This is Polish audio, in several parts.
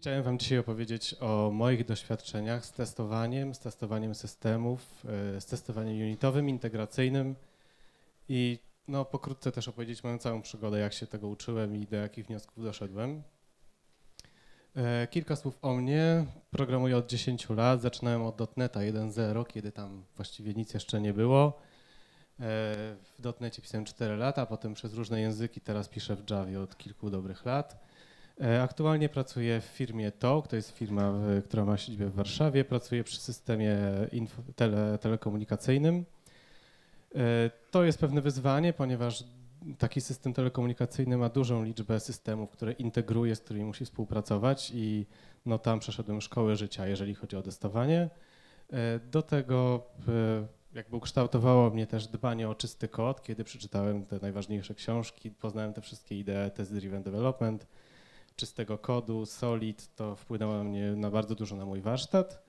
Chciałem Wam dzisiaj opowiedzieć o moich doświadczeniach z testowaniem, z testowaniem systemów, e, z testowaniem unitowym, integracyjnym i no, pokrótce też opowiedzieć moją całą przygodę, jak się tego uczyłem i do jakich wniosków doszedłem. E, kilka słów o mnie. Programuję od 10 lat. Zaczynałem od .NETA 1.0, kiedy tam właściwie nic jeszcze nie było. E, w .NETie pisałem 4 lata, potem przez różne języki, teraz piszę w Javie od kilku dobrych lat. E, aktualnie pracuję w firmie TOG, to jest firma, która ma siedzibę w Warszawie. Pracuję przy systemie info, tele, telekomunikacyjnym. E, to jest pewne wyzwanie, ponieważ taki system telekomunikacyjny ma dużą liczbę systemów, które integruje, z którymi musi współpracować i no, tam przeszedłem szkołę życia, jeżeli chodzi o testowanie. E, do tego jakby ukształtowało mnie też dbanie o czysty kod, kiedy przeczytałem te najważniejsze książki, poznałem te wszystkie idee Test Driven Development, czystego kodu, Solid, to wpłynęło na mnie na bardzo dużo na mój warsztat.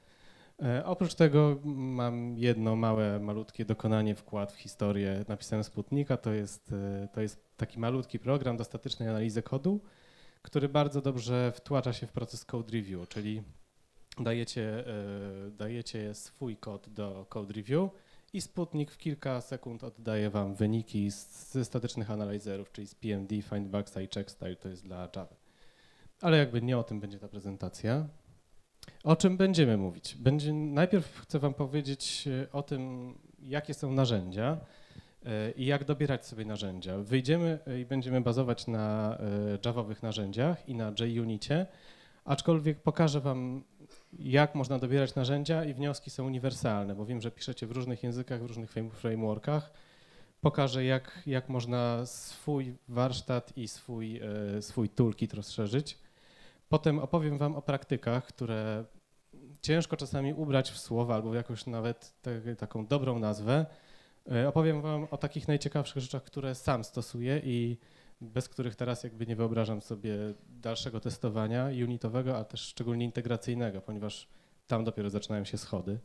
E, oprócz tego mam jedno małe, malutkie dokonanie, wkład w historię. Napisałem Sputnika, to jest, e, to jest taki malutki program do statycznej analizy kodu, który bardzo dobrze wtłacza się w proces code review, czyli dajecie, e, dajecie swój kod do code review i Sputnik w kilka sekund oddaje wam wyniki ze statycznych analizerów, czyli z PMD, Findbugs i Checkstyle, to jest dla Java. Ale jakby nie o tym będzie ta prezentacja. O czym będziemy mówić? Będzie, najpierw chcę Wam powiedzieć e, o tym, jakie są narzędzia e, i jak dobierać sobie narzędzia. Wyjdziemy e, i będziemy bazować na Javowych narzędziach i na JUnicie, aczkolwiek pokażę Wam, jak można dobierać narzędzia i wnioski są uniwersalne, bo wiem, że piszecie w różnych językach, w różnych frameworkach. Pokażę, jak, jak można swój warsztat i swój, swój toolkit rozszerzyć. Potem opowiem Wam o praktykach, które ciężko czasami ubrać w słowa albo jakąś nawet te, taką dobrą nazwę. E, opowiem Wam o takich najciekawszych rzeczach, które sam stosuję i bez których teraz jakby nie wyobrażam sobie dalszego testowania unitowego, a też szczególnie integracyjnego, ponieważ tam dopiero zaczynają się schody.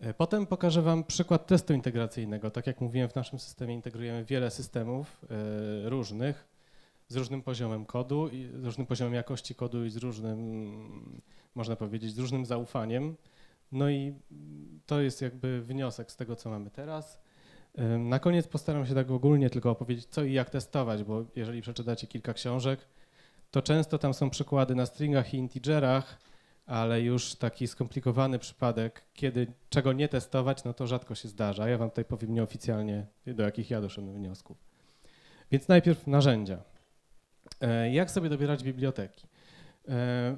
E, potem pokażę Wam przykład testu integracyjnego. Tak jak mówiłem, w naszym systemie integrujemy wiele systemów e, różnych z różnym poziomem kodu, i z różnym poziomem jakości kodu i z różnym, można powiedzieć, z różnym zaufaniem. No i to jest jakby wniosek z tego, co mamy teraz. Na koniec postaram się tak ogólnie tylko opowiedzieć, co i jak testować, bo jeżeli przeczytacie kilka książek, to często tam są przykłady na stringach i integerach, ale już taki skomplikowany przypadek, kiedy czego nie testować, no to rzadko się zdarza. Ja wam tutaj powiem nieoficjalnie, do jakich ja doszedłem wniosków. Więc najpierw narzędzia. E, jak sobie dobierać biblioteki? E,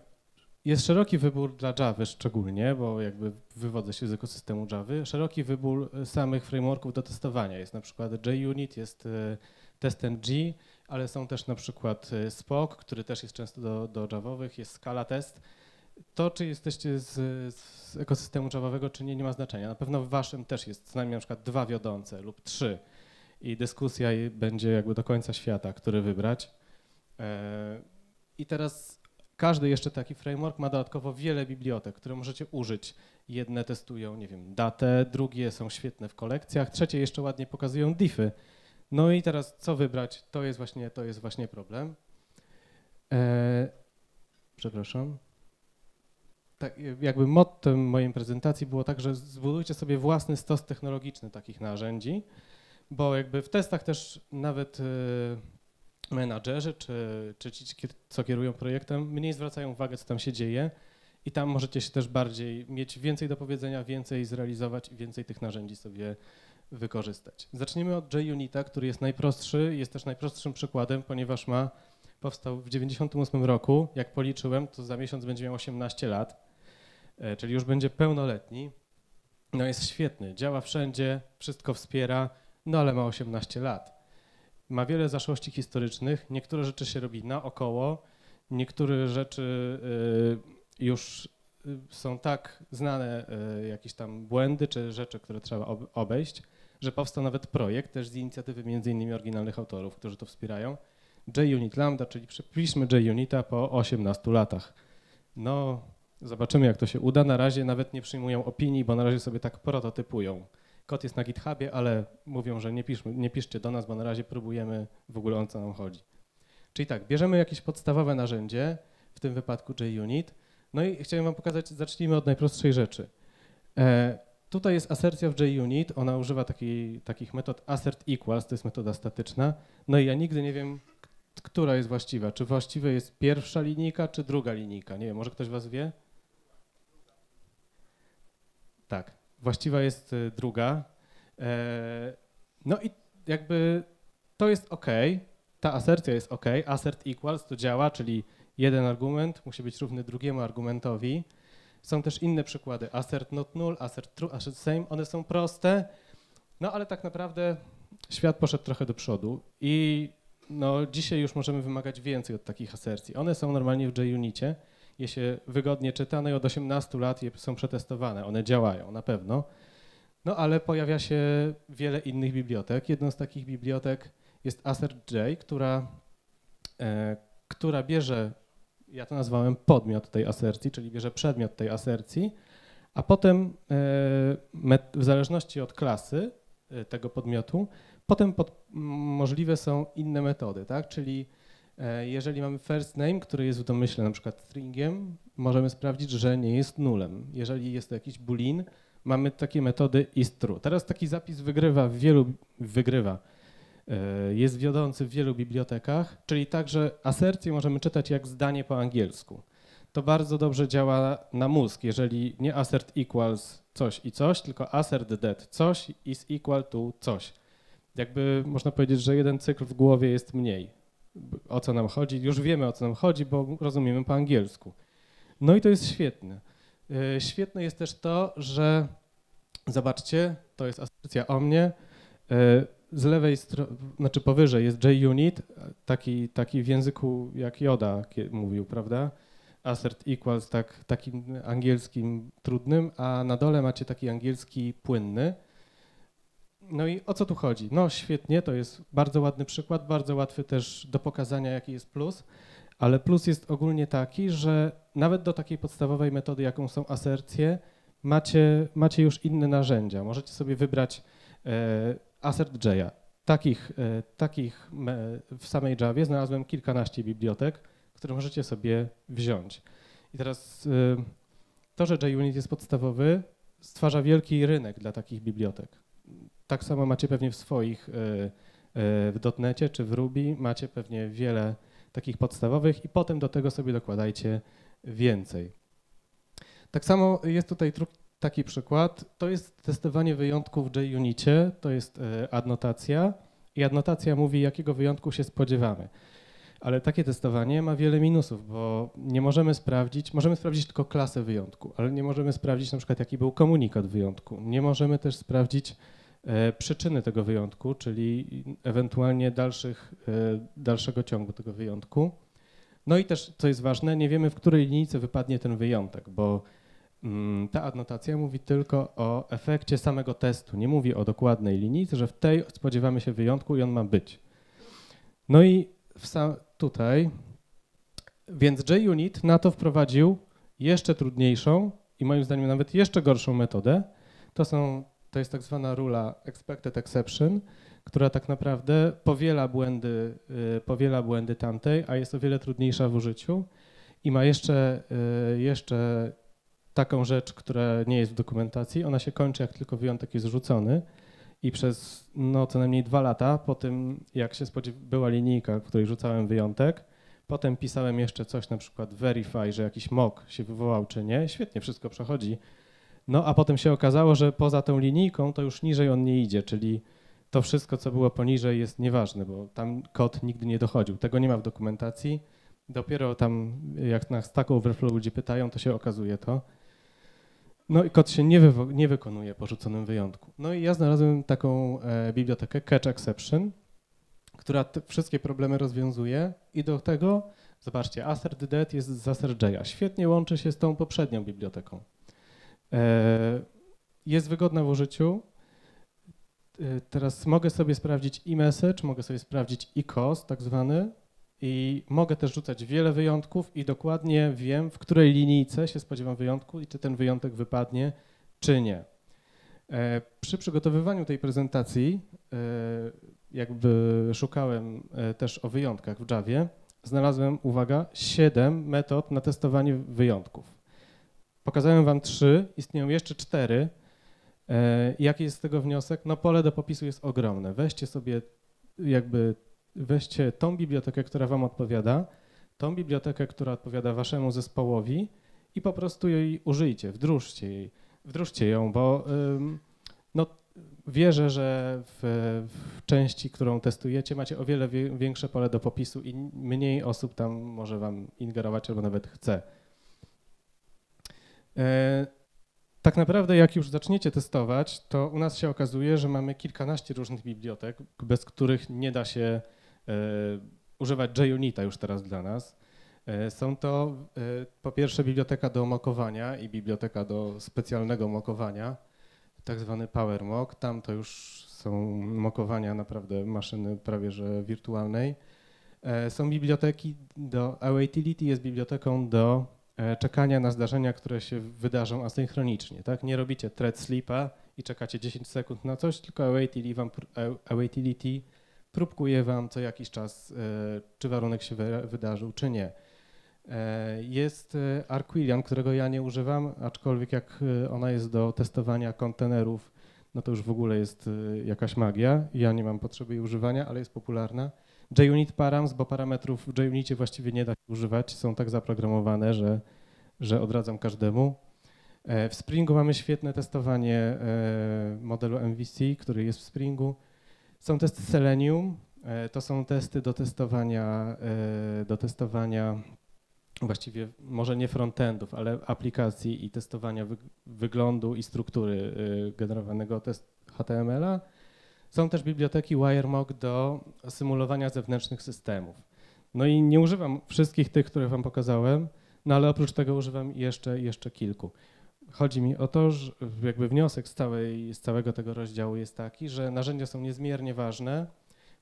jest szeroki wybór dla Java szczególnie, bo jakby wywodzę się z ekosystemu Java. Szeroki wybór samych frameworków do testowania. Jest na przykład JUnit, jest e, TestNG, ale są też na przykład Spock, który też jest często do, do Javowych, jest Scala Test. To, czy jesteście z, z ekosystemu Javowego, czy nie, nie ma znaczenia. Na pewno w waszym też jest co najmniej na przykład dwa wiodące lub trzy i dyskusja będzie jakby do końca świata, który wybrać. E, I teraz każdy jeszcze taki framework ma dodatkowo wiele bibliotek, które możecie użyć. Jedne testują, nie wiem, datę, drugie są świetne w kolekcjach, trzecie jeszcze ładnie pokazują diffy. No i teraz co wybrać? To jest właśnie, to jest właśnie problem. E, przepraszam. Tak, jakby mottem mojej prezentacji było tak, że zbudujcie sobie własny stos technologiczny takich narzędzi, bo jakby w testach też nawet e, menadżerzy czy, czy ci, co kierują projektem, mniej zwracają uwagę, co tam się dzieje i tam możecie się też bardziej mieć więcej do powiedzenia, więcej zrealizować i więcej tych narzędzi sobie wykorzystać. Zacznijmy od JUnita, który jest najprostszy, jest też najprostszym przykładem, ponieważ ma, powstał w 98 roku, jak policzyłem, to za miesiąc będzie miał 18 lat, e, czyli już będzie pełnoletni. No jest świetny, działa wszędzie, wszystko wspiera, no ale ma 18 lat ma wiele zaszłości historycznych. Niektóre rzeczy się robi naokoło, niektóre rzeczy y, już y, są tak znane, y, jakieś tam błędy czy rzeczy, które trzeba obejść, że powstał nawet projekt też z inicjatywy między innymi oryginalnych autorów, którzy to wspierają. JUnit Lambda, czyli przepiszmy JUnita po 18 latach. No, zobaczymy jak to się uda. Na razie nawet nie przyjmują opinii, bo na razie sobie tak prototypują. Kod jest na GitHubie, ale mówią, że nie, piszmy, nie piszcie do nas, bo na razie próbujemy w ogóle o co nam chodzi. Czyli tak, bierzemy jakieś podstawowe narzędzie. w tym wypadku JUnit. No i chciałem wam pokazać, zacznijmy od najprostszej rzeczy. E, tutaj jest asercja w JUnit, ona używa takiej, takich metod assert equals, to jest metoda statyczna. No i ja nigdy nie wiem, która jest właściwa. Czy właściwa jest pierwsza linijka, czy druga linijka? Nie wiem, może ktoś was wie? Tak, właściwa jest y, druga. E, no i jakby to jest ok, ta asercja jest ok, assert equals to działa, czyli jeden argument musi być równy drugiemu argumentowi. Są też inne przykłady, assert not null, assert true, assert same, one są proste, no ale tak naprawdę świat poszedł trochę do przodu i no, dzisiaj już możemy wymagać więcej od takich asercji. One są normalnie w JUnicie, je się wygodnie czyta, i od 18 lat je są przetestowane, one działają na pewno. No ale pojawia się wiele innych bibliotek. Jedną z takich bibliotek jest AssertJ, która, e, która bierze, ja to nazwałem podmiot tej asercji, czyli bierze przedmiot tej asercji, a potem e, w zależności od klasy e, tego podmiotu, potem pod, możliwe są inne metody, tak? Czyli jeżeli mamy first name, który jest w domyśle na przykład stringiem, możemy sprawdzić, że nie jest nulem. Jeżeli jest to jakiś boolean, mamy takie metody is true. Teraz taki zapis wygrywa w wielu, wygrywa, e, jest wiodący w wielu bibliotekach, czyli także asercję możemy czytać jak zdanie po angielsku. To bardzo dobrze działa na mózg, jeżeli nie assert equals coś i coś, tylko assert that coś is equal to coś. Jakby można powiedzieć, że jeden cykl w głowie jest mniej. O co nam chodzi? Już wiemy o co nam chodzi, bo rozumiemy po angielsku. No i to jest świetne. E, świetne jest też to, że zobaczcie, to jest asercja o mnie. E, z lewej strony, znaczy powyżej jest JUnit, taki, taki w języku jak Joda mówił, prawda? Assert equals tak, takim angielskim trudnym, a na dole macie taki angielski płynny. No i o co tu chodzi? No świetnie, to jest bardzo ładny przykład, bardzo łatwy też do pokazania, jaki jest plus. Ale plus jest ogólnie taki, że nawet do takiej podstawowej metody, jaką są asercje, macie, macie już inne narzędzia. Możecie sobie wybrać e, assert.j'a. Takich, e, takich w samej Javie znalazłem kilkanaście bibliotek, które możecie sobie wziąć. I teraz e, to, że JUnit jest podstawowy, stwarza wielki rynek dla takich bibliotek. Tak samo macie pewnie w swoich, e, e, w dotnecie czy w Ruby, macie pewnie wiele takich podstawowych i potem do tego sobie dokładajcie więcej. Tak samo jest tutaj taki przykład. To jest testowanie wyjątków w JUnicie, to jest e, adnotacja i adnotacja mówi, jakiego wyjątku się spodziewamy. Ale takie testowanie ma wiele minusów, bo nie możemy sprawdzić, możemy sprawdzić tylko klasę wyjątku, ale nie możemy sprawdzić na przykład, jaki był komunikat wyjątku. Nie możemy też sprawdzić przyczyny tego wyjątku, czyli ewentualnie dalszych, e, dalszego ciągu tego wyjątku. No i też, co jest ważne, nie wiemy, w której linijce wypadnie ten wyjątek, bo mm, ta adnotacja mówi tylko o efekcie samego testu, nie mówi o dokładnej linijce, że w tej spodziewamy się wyjątku i on ma być. No i tutaj, więc JUnit na to wprowadził jeszcze trudniejszą i moim zdaniem nawet jeszcze gorszą metodę. To są to jest tak zwana rula expected exception, która tak naprawdę powiela błędy, y, powiela błędy tamtej, a jest o wiele trudniejsza w użyciu i ma jeszcze, y, jeszcze taką rzecz, która nie jest w dokumentacji. Ona się kończy, jak tylko wyjątek jest rzucony i przez no, co najmniej dwa lata po tym, jak się była linijka, w której rzucałem wyjątek, potem pisałem jeszcze coś, na przykład verify, że jakiś mock się wywołał czy nie. Świetnie wszystko przechodzi no a potem się okazało, że poza tą linijką to już niżej on nie idzie, czyli to wszystko, co było poniżej jest nieważne, bo tam kod nigdy nie dochodził. Tego nie ma w dokumentacji. Dopiero tam, jak na Stack Overflow ludzie pytają, to się okazuje to. No i kod się nie, nie wykonuje po rzuconym wyjątku. No i ja znalazłem taką e, bibliotekę Catch Exception, która te wszystkie problemy rozwiązuje i do tego, zobaczcie, assert jest z assert.j'a. Świetnie łączy się z tą poprzednią biblioteką. E, jest wygodna w użyciu. E, teraz mogę sobie sprawdzić e-message, mogę sobie sprawdzić e-cost tak zwany i mogę też rzucać wiele wyjątków i dokładnie wiem, w której linijce się spodziewam wyjątku i czy ten wyjątek wypadnie, czy nie. E, przy przygotowywaniu tej prezentacji jakby szukałem też o wyjątkach w Javie znalazłem, uwaga, 7 metod na testowanie wyjątków. Pokazałem wam trzy, istnieją jeszcze cztery. E, jaki jest z tego wniosek? No pole do popisu jest ogromne. Weźcie sobie jakby, weźcie tą bibliotekę, która wam odpowiada, tą bibliotekę, która odpowiada waszemu zespołowi i po prostu jej użyjcie, wdróżcie jej, wdróżcie ją, bo no, wierzę, że w, w, części, którą testujecie, macie o wiele większe pole do popisu i mniej osób tam może wam ingerować albo nawet chce. E, tak naprawdę, jak już zaczniecie testować, to u nas się okazuje, że mamy kilkanaście różnych bibliotek, bez których nie da się e, używać JUnita już teraz dla nas. E, są to po pierwsze biblioteka do mokowania i biblioteka do specjalnego mokowania, tak zwany Power Mock. Tam to już są mokowania naprawdę maszyny prawie że wirtualnej. Są biblioteki do, Awaitility jest biblioteką do czekania na zdarzenia, które się wydarzą asynchronicznie. Tak? Nie robicie thread sleepa i czekacie 10 sekund na coś, tylko awaitility, wam, awaitility próbkuje wam co jakiś czas, e, czy warunek się wydarzył, czy nie. E, jest Arquillian, którego ja nie używam, aczkolwiek jak ona jest do testowania kontenerów, no to już w ogóle jest jakaś magia. Ja nie mam potrzeby jej używania, ale jest popularna. JUnit params, bo parametrów w JUnicie właściwie nie da się używać, są tak zaprogramowane, że, że odradzam każdemu. E, w Springu mamy świetne testowanie e, modelu MVC, który jest w Springu. Są testy Selenium, e, to są testy do testowania, do testowania właściwie może nie frontendów, ale aplikacji i testowania wyglądu i struktury generowanego test HTML-a. Są też biblioteki WireMock do symulowania zewnętrznych systemów. No i nie używam wszystkich tych, które wam pokazałem, no ale oprócz tego używam jeszcze, jeszcze kilku. Chodzi mi o to, że jakby wniosek z, całej, z całego tego rozdziału jest taki, że narzędzia są niezmiernie ważne.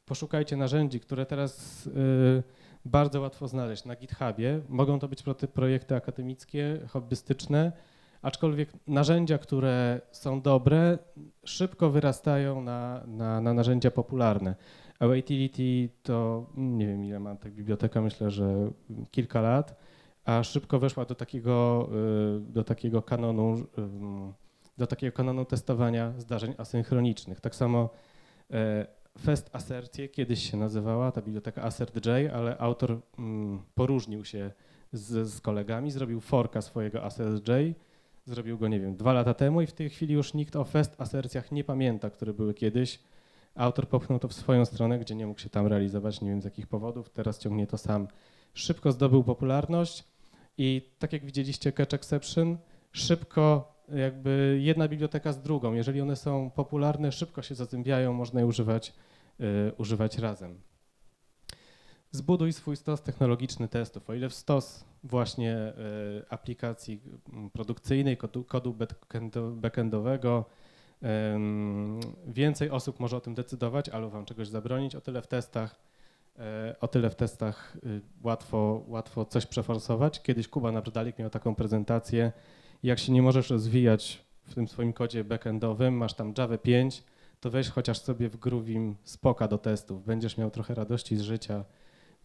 Poszukajcie narzędzi, które teraz y, bardzo łatwo znaleźć na GitHubie. Mogą to być projekty akademickie, hobbystyczne, aczkolwiek narzędzia, które są dobre, szybko wyrastają na, na, na narzędzia popularne. Awaitility to nie wiem ile ma ta biblioteka, myślę, że kilka lat, a szybko weszła do takiego, y, do takiego kanonu, y, do takiego kanonu testowania zdarzeń asynchronicznych. Tak samo e, Fest Assertie kiedyś się nazywała, ta biblioteka AssertJ, ale autor mm, poróżnił się z, z kolegami, zrobił forka swojego AssertJ, Zrobił go, nie wiem, dwa lata temu i w tej chwili już nikt o fest asercjach nie pamięta, które były kiedyś. Autor popchnął to w swoją stronę, gdzie nie mógł się tam realizować, nie wiem z jakich powodów. Teraz ciągnie to sam. Szybko zdobył popularność i tak jak widzieliście Catch Exception, szybko jakby jedna biblioteka z drugą. Jeżeli one są popularne, szybko się zazębiają, można je używać, yy, używać razem. Zbuduj swój stos technologiczny testów. O ile w stos właśnie e, aplikacji produkcyjnej, kodu, kodu backendowego. Więcej osób może o tym decydować, albo wam czegoś zabronić. O tyle w testach, e, o tyle w testach y, łatwo, łatwo coś przeforsować. Kiedyś Kuba Nabrdalik miał taką prezentację, jak się nie możesz rozwijać w tym swoim kodzie backendowym, masz tam Java 5, to weź chociaż sobie w Groovim spoka do testów, będziesz miał trochę radości z życia,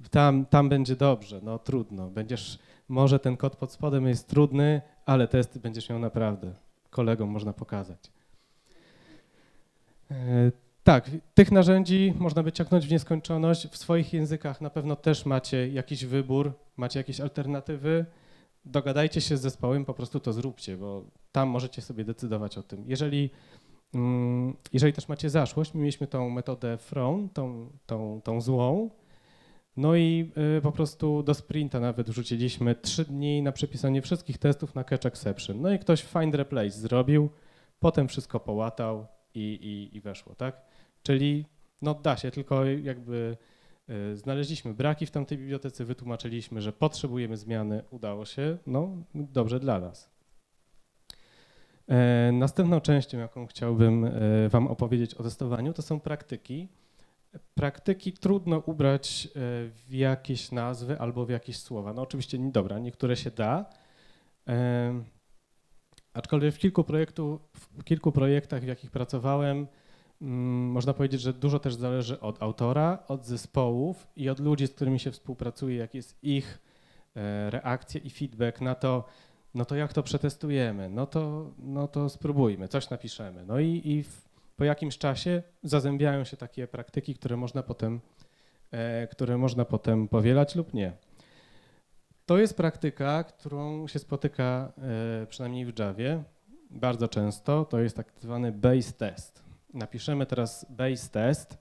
tam, tam będzie dobrze, no trudno, będziesz może ten kod pod spodem jest trudny, ale testy będziesz miał naprawdę. Kolegom można pokazać. E, tak, tych narzędzi można wyciągnąć w nieskończoność. W swoich językach na pewno też macie jakiś wybór, macie jakieś alternatywy. Dogadajcie się z zespołem, po prostu to zróbcie, bo tam możecie sobie decydować o tym. Jeżeli, mm, jeżeli też macie zaszłość, my mieliśmy tą metodę from, tą, tą, tą złą, no i y, po prostu do sprinta nawet wrzuciliśmy trzy dni na przepisanie wszystkich testów na catch exception. No i ktoś find replace zrobił, potem wszystko połatał i, i, i weszło, tak? Czyli no da się, tylko jakby y, znaleźliśmy braki w tamtej bibliotece, wytłumaczyliśmy, że potrzebujemy zmiany, udało się, no dobrze dla nas. E, następną częścią, jaką chciałbym e, Wam opowiedzieć o testowaniu, to są praktyki. Praktyki trudno ubrać e, w jakieś nazwy albo w jakieś słowa. No oczywiście, dobra, niektóre się da, aczkolwiek w kilku, projektu, w kilku projektach, w jakich pracowałem, można powiedzieć, że dużo też zależy od autora, od zespołów i od ludzi, z którymi się współpracuje, jak jest ich e, reakcja i feedback na to, no to jak to przetestujemy, no to, no to spróbujmy, coś napiszemy. No i, i w, po jakimś czasie zazębiają się takie praktyki, które można potem, e, które można potem powielać lub nie. To jest praktyka, którą się spotyka e, przynajmniej w Javie bardzo często. To jest tak zwany base test. Napiszemy teraz base test,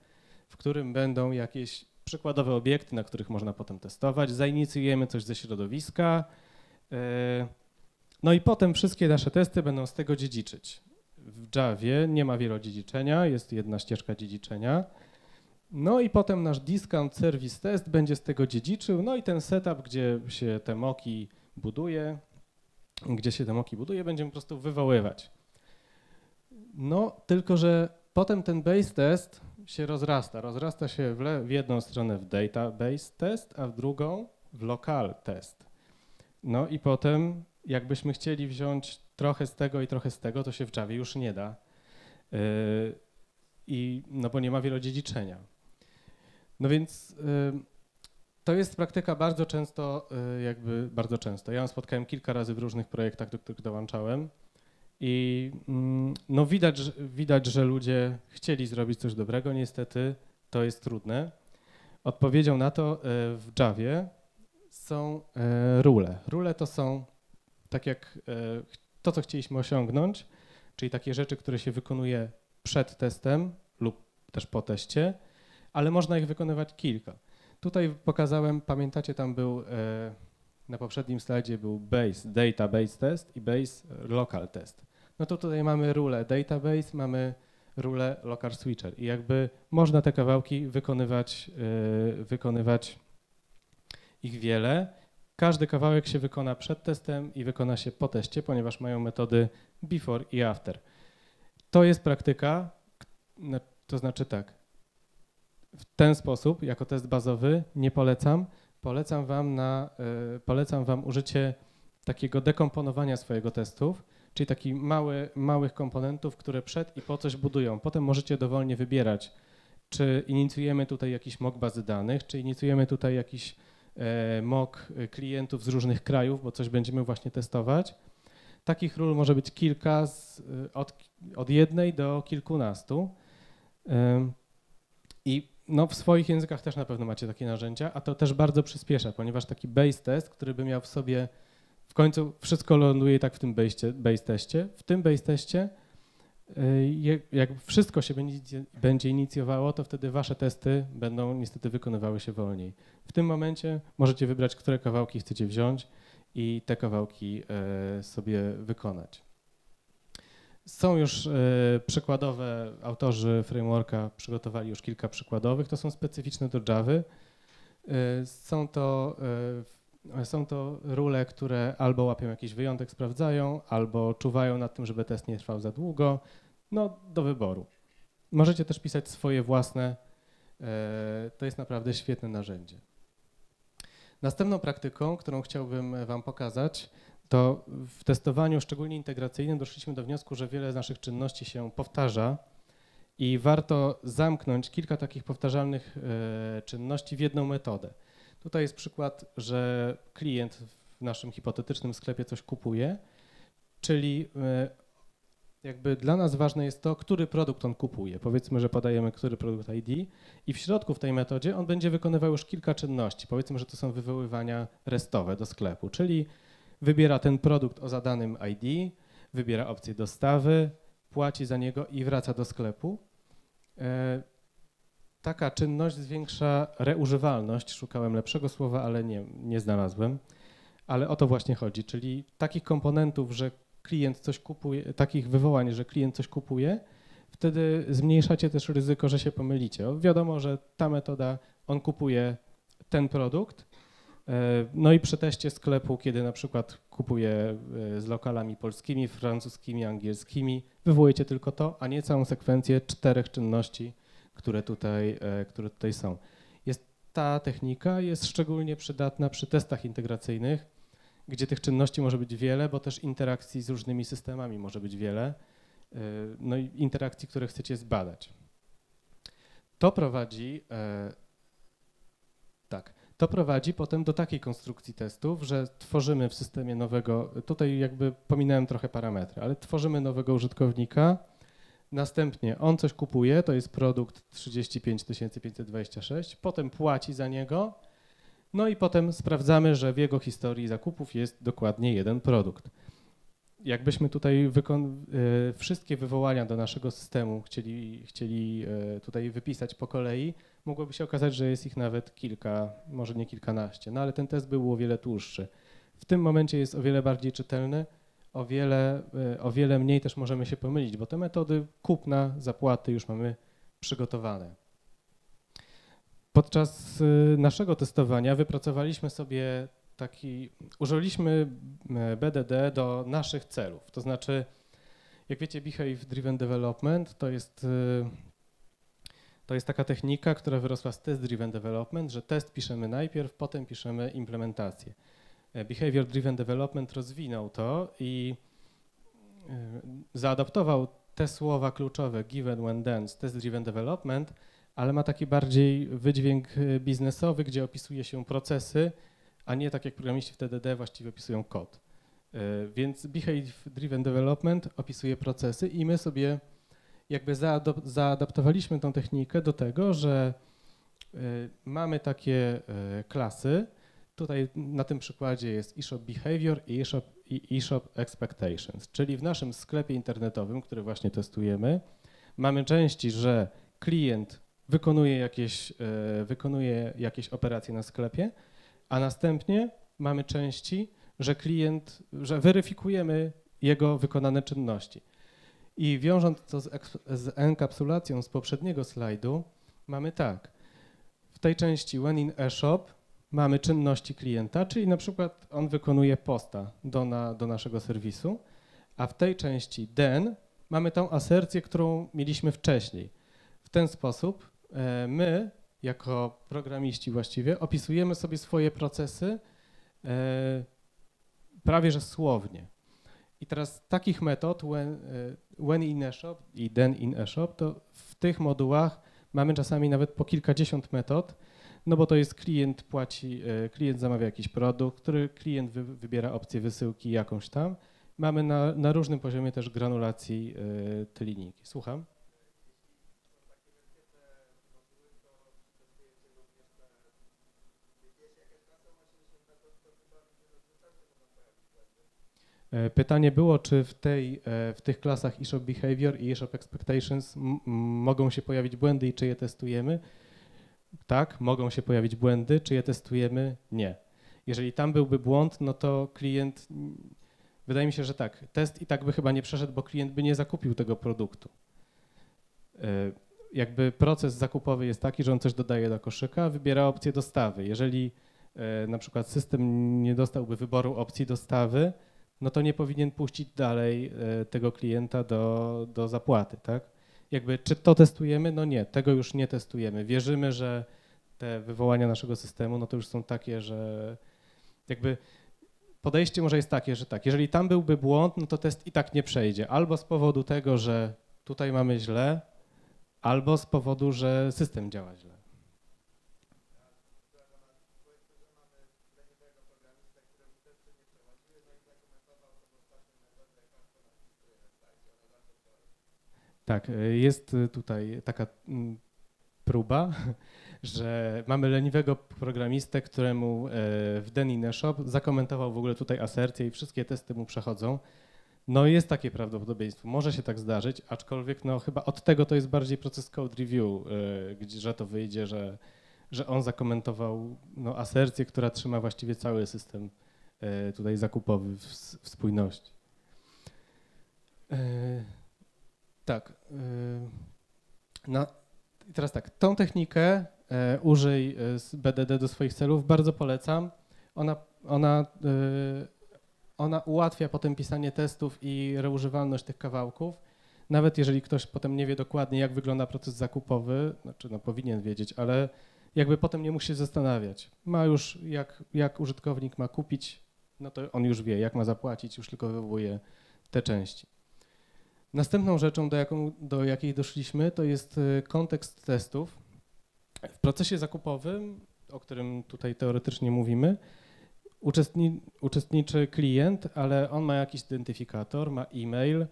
w którym będą jakieś przykładowe obiekty, na których można potem testować. Zainicjujemy coś ze środowiska. E, no i potem wszystkie nasze testy będą z tego dziedziczyć. W Javie nie ma wielodziedziczenia, jest jedna ścieżka dziedziczenia. No i potem nasz discount service test będzie z tego dziedziczył, no i ten setup, gdzie się te moki buduje, gdzie się te moki buduje, będziemy po prostu wywoływać. No, tylko że potem ten base test się rozrasta. Rozrasta się w, w jedną stronę w database test, a w drugą w local test. No i potem, jakbyśmy chcieli wziąć trochę z tego i trochę z tego, to się w Javie już nie da. Yy, i, no bo nie ma wielodziedziczenia. No więc y, to jest praktyka bardzo często, y, jakby bardzo często. Ja ją spotkałem kilka razy w różnych projektach, do których dołączałem. I mm, no widać, widać, że ludzie chcieli zrobić coś dobrego, niestety to jest trudne. Odpowiedzią na to y, w Javie są rule. Rule to są tak jak to, co chcieliśmy osiągnąć, czyli takie rzeczy, które się wykonuje przed testem lub też po teście, ale można ich wykonywać kilka. Tutaj pokazałem, pamiętacie, tam był e, na poprzednim slajdzie był base database test i base local test. No to tutaj mamy rulę database, mamy rulę local switcher i jakby można te kawałki wykonywać, e, wykonywać ich wiele. Każdy kawałek się wykona przed testem i wykona się po teście, ponieważ mają metody before i after. To jest praktyka, to znaczy tak, w ten sposób, jako test bazowy, nie polecam. Polecam wam, na, y, polecam wam użycie takiego dekomponowania swojego testów, czyli takich mały, małych komponentów, które przed i po coś budują. Potem możecie dowolnie wybierać, czy inicjujemy tutaj jakiś mock bazy danych, czy inicjujemy tutaj jakiś e, mock klientów z różnych krajów, bo coś będziemy właśnie testować. Takich ról może być kilka, z, od, od jednej do kilkunastu. I no, w swoich językach też na pewno macie takie narzędzia, a to też bardzo przyspiesza, ponieważ taki base test, który by miał w sobie, w końcu wszystko ląduje tak w tym base, base teście. W tym base teście, y, jak wszystko się będzie, inicjowało, to wtedy wasze testy będą niestety wykonywały się wolniej. W tym momencie możecie wybrać, które kawałki chcecie wziąć i te kawałki e, sobie wykonać. Są już e, przykładowe, autorzy frameworka przygotowali już kilka przykładowych, to są specyficzne do Java. E, są to, są to rule, które albo łapią jakiś wyjątek, sprawdzają, albo czuwają nad tym, żeby test nie trwał za długo. No, do wyboru. Możecie też pisać swoje własne. To jest naprawdę świetne narzędzie. Następną praktyką, którą chciałbym Wam pokazać, to w testowaniu, szczególnie integracyjnym, doszliśmy do wniosku, że wiele z naszych czynności się powtarza i warto zamknąć kilka takich powtarzalnych e, czynności w jedną metodę. Tutaj jest przykład, że klient w naszym hipotetycznym sklepie coś kupuje, czyli e, jakby dla nas ważne jest to, który produkt on kupuje. Powiedzmy, że podajemy który produkt ID i w środku w tej metodzie on będzie wykonywał już kilka czynności. Powiedzmy, że to są wywoływania restowe do sklepu, czyli wybiera ten produkt o zadanym ID, wybiera opcję dostawy, płaci za niego i wraca do sklepu. Taka czynność zwiększa reużywalność. Szukałem lepszego słowa, ale nie, nie znalazłem. Ale o to właśnie chodzi, czyli takich komponentów, że klient coś kupuje, takich wywołań, że klient coś kupuje, wtedy zmniejszacie też ryzyko, że się pomylicie. Wiadomo, że ta metoda, on kupuje ten produkt, E, no i przy teście sklepu, kiedy na przykład kupuję e, z lokalami polskimi, francuskimi, angielskimi, wywołujecie tylko to, a nie całą sekwencję czterech czynności, które tutaj, e, które tutaj są. Jest, ta technika jest szczególnie przydatna przy testach integracyjnych, gdzie tych czynności może być wiele, bo też interakcji z różnymi systemami może być wiele, no i interakcji, które chcecie zbadać. To prowadzi, e, tak, to prowadzi potem do takiej konstrukcji testów, że tworzymy w systemie nowego, tutaj jakby pominąłem trochę parametry, ale tworzymy nowego użytkownika, następnie on coś kupuje, to jest produkt 35 526, potem płaci za niego, no i potem sprawdzamy, że w jego historii zakupów jest dokładnie jeden produkt. Jakbyśmy tutaj y, wszystkie wywołania do naszego systemu chcieli, chcieli y, tutaj wypisać po kolei, mogłoby się okazać, że jest ich nawet kilka, może nie kilkanaście, no ale ten test był o wiele dłuższy. W tym momencie jest o wiele bardziej czytelny, o wiele, y, o wiele mniej też możemy się pomylić, bo te metody kupna, zapłaty już mamy przygotowane. Podczas naszego testowania wypracowaliśmy sobie taki, użyliśmy BDD do naszych celów, to znaczy, jak wiecie, Behave Driven Development to jest, to jest taka technika, która wyrosła z Test Driven Development, że test piszemy najpierw, potem piszemy implementację. E, Behavior Driven Development rozwinął to i y, zaadaptował te słowa kluczowe given, when, z Test Driven Development, ale ma taki bardziej wydźwięk y, biznesowy, gdzie opisuje się procesy, a nie tak jak programiści w TDD właściwie opisują kod. E, więc Behavior Driven Development opisuje procesy i my sobie jakby zaadaptowaliśmy tą technikę do tego, że e, mamy takie e, klasy. Tutaj na tym przykładzie jest eShop Behavior i eShop, Expectations, czyli w naszym sklepie internetowym, który właśnie testujemy, mamy części, że klient wykonuje jakieś, wykonuje jakieś operacje na sklepie, a następnie mamy części, że klient, że weryfikujemy jego wykonane czynności. I wiążąc to z, z enkapsulacją z poprzedniego slajdu, mamy tak. W tej części when in eShop mamy czynności klienta, czyli na przykład on wykonuje posta do, na, do naszego serwisu, a w tej części then mamy tą asercję, którą mieliśmy wcześniej. W ten sposób e, my jako programiści właściwie, opisujemy sobie swoje procesy e, prawie że słownie. I teraz takich metod, when, e, when in a shop i then in a shop, to w tych modułach mamy czasami nawet po kilkadziesiąt metod, no bo to jest klient płaci, e, klient zamawia jakiś produkt, który klient wy, wybiera opcję wysyłki jakąś tam. Mamy na, na różnym poziomie też granulacji te linijki. Słucham? E, pytanie było, czy w, tej, e, w tych klasach eShop Behavior i eShop Expectations mogą się pojawić błędy i czy je testujemy? Tak, mogą się pojawić błędy. Czy je testujemy? Nie. Jeżeli tam byłby błąd, no to klient, wydaje mi się, że tak, test i tak by chyba nie przeszedł, bo klient by nie zakupił tego produktu. E, jakby proces zakupowy jest taki, że on coś dodaje do koszyka, wybiera opcję dostawy. Jeżeli na przykład system nie dostałby wyboru opcji dostawy, no to nie powinien puścić dalej e, tego klienta do, do zapłaty, tak? Jakby, czy to testujemy? No nie, tego już nie testujemy. Wierzymy, że te wywołania naszego systemu, no to już są takie, że jakby podejście może jest takie, że tak, jeżeli tam byłby błąd, no to test i tak nie przejdzie. Albo z powodu tego, że tutaj mamy źle, albo z powodu, że system działa źle. Tak, e, jest tutaj taka mm, próba, że mamy leniwego programistę, któremu e, w Denine Shop zakomentował w ogóle tutaj asercję i wszystkie testy mu przechodzą. No jest takie prawdopodobieństwo, może się tak zdarzyć, aczkolwiek no chyba od tego to jest bardziej proces code review, e, gdzie, że to wyjdzie, że, że on zakomentował no, asercję, która trzyma właściwie cały system tutaj zakupowy w, w spójności. Tak. Y, na, teraz tak, tą technikę e, użyj e, z BDD do swoich celów, bardzo polecam. Ona, ona, y, ona ułatwia potem pisanie testów i reużywalność tych kawałków. Nawet jeżeli ktoś potem nie wie dokładnie, jak wygląda proces zakupowy, znaczy no powinien wiedzieć, ale jakby potem nie musi się zastanawiać. Ma już, jak, jak użytkownik ma kupić, no to on już wie, jak ma zapłacić, już tylko wywołuje te części. Następną rzeczą, do, jaką, do jakiej doszliśmy, to jest y, kontekst testów. W procesie zakupowym, o którym tutaj teoretycznie mówimy, uczestni, uczestniczy klient, ale on ma jakiś identyfikator, ma e-mail,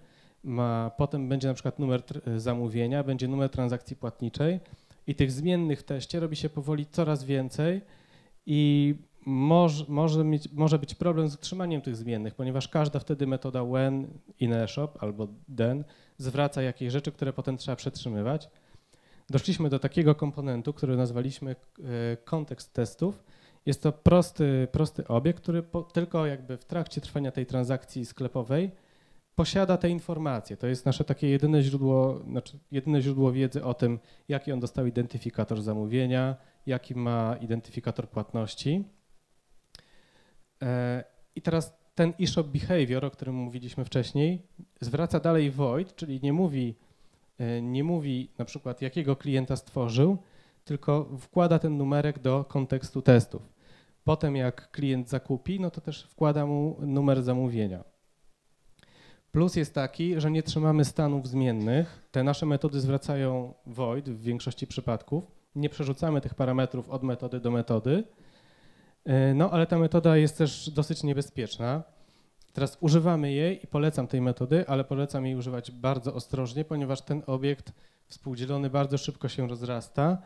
ma, potem będzie na przykład numer zamówienia, będzie numer transakcji płatniczej i tych zmiennych w teście robi się powoli coraz więcej i może, może, mieć, może być problem z utrzymaniem tych zmiennych, ponieważ każda wtedy metoda when in a shop albo then zwraca jakieś rzeczy, które potem trzeba przetrzymywać. Doszliśmy do takiego komponentu, który nazwaliśmy e, kontekst testów. Jest to prosty, prosty obiekt, który po, tylko jakby w trakcie trwania tej transakcji sklepowej posiada te informacje. To jest nasze takie jedyne źródło, znaczy jedyne źródło wiedzy o tym, jaki on dostał identyfikator zamówienia, jaki ma identyfikator płatności. E, I teraz ten eShop behavior, o którym mówiliśmy wcześniej, zwraca dalej void, czyli nie mówi, e, nie mówi na przykład jakiego klienta stworzył, tylko wkłada ten numerek do kontekstu testów. Potem jak klient zakupi, no to też wkłada mu numer zamówienia. Plus jest taki, że nie trzymamy stanów zmiennych. Te nasze metody zwracają void w większości przypadków. Nie przerzucamy tych parametrów od metody do metody. E, no, ale ta metoda jest też dosyć niebezpieczna. Teraz używamy jej i polecam tej metody, ale polecam jej używać bardzo ostrożnie, ponieważ ten obiekt współdzielony bardzo szybko się rozrasta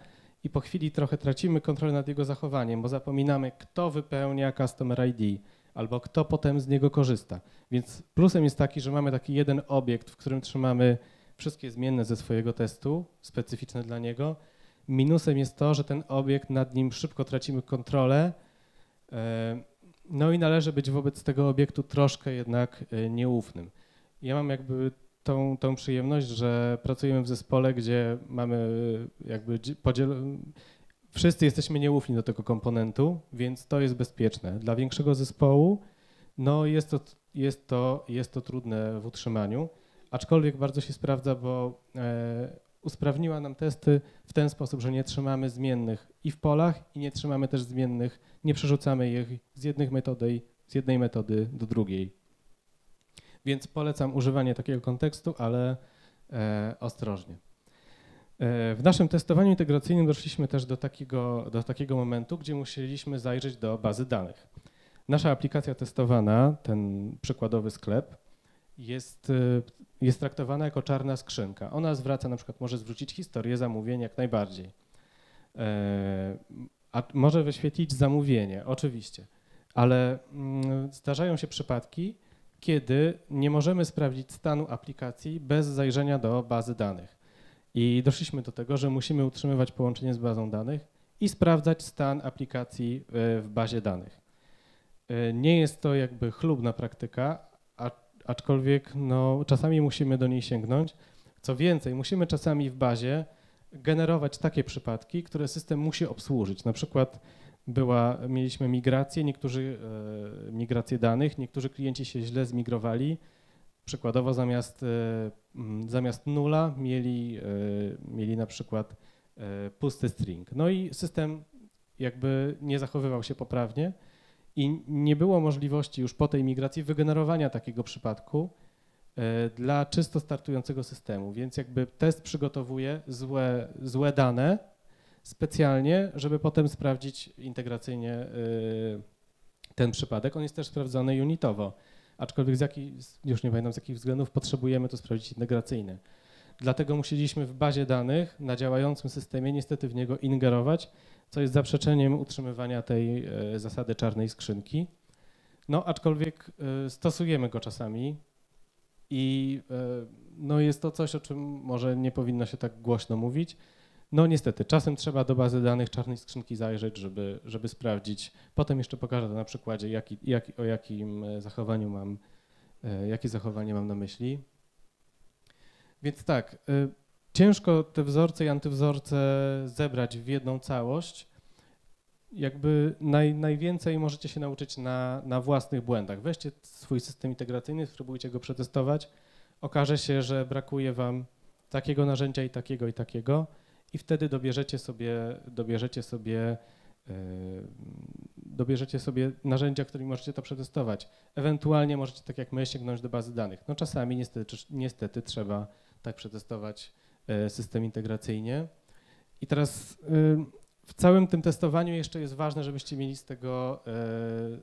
i po chwili trochę tracimy kontrolę nad jego zachowaniem, bo zapominamy, kto wypełnia Customer ID albo kto potem z niego korzysta. Więc plusem jest taki, że mamy taki jeden obiekt, w którym trzymamy wszystkie zmienne ze swojego testu, specyficzne dla niego. Minusem jest to, że ten obiekt nad nim szybko tracimy kontrolę. E, no i należy być wobec tego obiektu troszkę jednak e, nieufnym. Ja mam jakby tą, tą przyjemność, że pracujemy w zespole, gdzie mamy jakby podziel... Wszyscy jesteśmy nieufni do tego komponentu, więc to jest bezpieczne. Dla większego zespołu no jest, to, jest, to, jest to trudne w utrzymaniu, aczkolwiek bardzo się sprawdza, bo e, usprawniła nam testy w ten sposób, że nie trzymamy zmiennych i w polach i nie trzymamy też zmiennych, nie przerzucamy ich z, jednej metody, z jednej metody do drugiej. Więc polecam używanie takiego kontekstu, ale e, ostrożnie. E, w naszym testowaniu integracyjnym doszliśmy też do takiego, do takiego momentu, gdzie musieliśmy zajrzeć do bazy danych. Nasza aplikacja testowana, ten przykładowy sklep, jest, e, jest traktowana jako czarna skrzynka. Ona zwraca, na przykład może zwrócić historię zamówień jak najbardziej. E, a może wyświetlić zamówienie, oczywiście, ale mm, zdarzają się przypadki, kiedy nie możemy sprawdzić stanu aplikacji bez zajrzenia do bazy danych. I doszliśmy do tego, że musimy utrzymywać połączenie z bazą danych i sprawdzać stan aplikacji e, w bazie danych. Nie jest to jakby chlubna praktyka, aczkolwiek no, czasami musimy do niej sięgnąć. Co więcej, musimy czasami w bazie generować takie przypadki, które system musi obsłużyć. Na przykład była, mieliśmy migrację, niektórzy e, migrację danych, niektórzy klienci się źle zmigrowali. Przykładowo zamiast, e, zamiast nula mieli, e, mieli na przykład pusty string. No i system jakby nie zachowywał się poprawnie i nie było możliwości już po tej migracji wygenerowania takiego przypadku e, dla czysto startującego systemu, więc jakby test przygotowuje złe, złe dane specjalnie, żeby potem sprawdzić integracyjnie e, ten przypadek. On jest też sprawdzony unitowo, aczkolwiek z jakich, już nie pamiętam z jakich względów potrzebujemy to sprawdzić integracyjnie. Dlatego musieliśmy w bazie danych na działającym systemie niestety w niego ingerować, co jest zaprzeczeniem utrzymywania tej e, zasady czarnej skrzynki. No, aczkolwiek e, stosujemy go czasami i e, no, jest to coś, o czym może nie powinno się tak głośno mówić. No niestety, czasem trzeba do bazy danych czarnej skrzynki zajrzeć, żeby, żeby sprawdzić. Potem jeszcze pokażę to na przykładzie, jaki, jak, o jakim zachowaniu mam, jakie zachowanie mam na myśli. Więc tak, ciężko te wzorce i antywzorce zebrać w jedną całość. Jakby naj, najwięcej możecie się nauczyć na, na własnych błędach. Weźcie swój system integracyjny, spróbujcie go przetestować. Okaże się, że brakuje wam takiego narzędzia i takiego i takiego i wtedy dobierzecie sobie, dobierzecie sobie, yy, dobierzecie sobie narzędzia, którymi możecie to przetestować. Ewentualnie możecie, tak jak my, sięgnąć do bazy danych. No czasami niestety, niestety trzeba tak przetestować system integracyjnie. I teraz w całym tym testowaniu jeszcze jest ważne, żebyście mieli z tego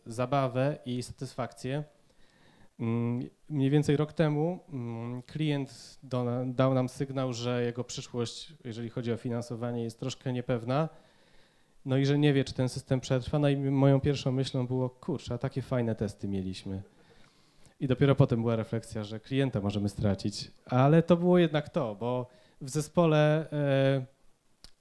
zabawę i satysfakcję. Mm, mniej więcej rok temu mm, klient dał nam sygnał, że jego przyszłość, jeżeli chodzi o finansowanie, jest troszkę niepewna. No i że nie wie, czy ten system przetrwa. No i moją pierwszą myślą było, kurczę, a takie fajne testy mieliśmy. I dopiero potem była refleksja, że klienta możemy stracić. Ale to było jednak to, bo w zespole e,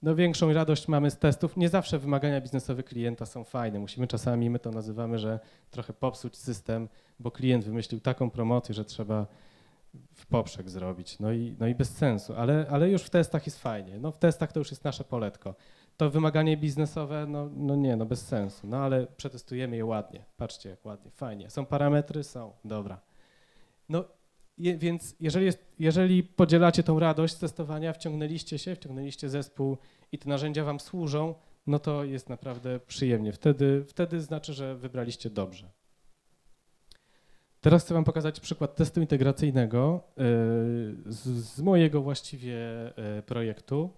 no, większą radość mamy z testów. Nie zawsze wymagania biznesowe klienta są fajne. Musimy czasami, my to nazywamy, że trochę popsuć system, bo klient wymyślił taką promocję, że trzeba w poprzek zrobić. No i, no i bez sensu, ale, ale już w testach jest fajnie. No w testach to już jest nasze poletko. To wymaganie biznesowe, no, no nie, no bez sensu. No ale przetestujemy je ładnie. Patrzcie, jak ładnie, fajnie. Są parametry? Są, dobra. No je, więc jeżeli, jest, jeżeli podzielacie tą radość z testowania, wciągnęliście się, wciągnęliście zespół i te narzędzia wam służą, no to jest naprawdę przyjemnie. Wtedy, wtedy znaczy, że wybraliście dobrze. Teraz chcę Wam pokazać przykład testu integracyjnego e, z, z mojego właściwie e, projektu.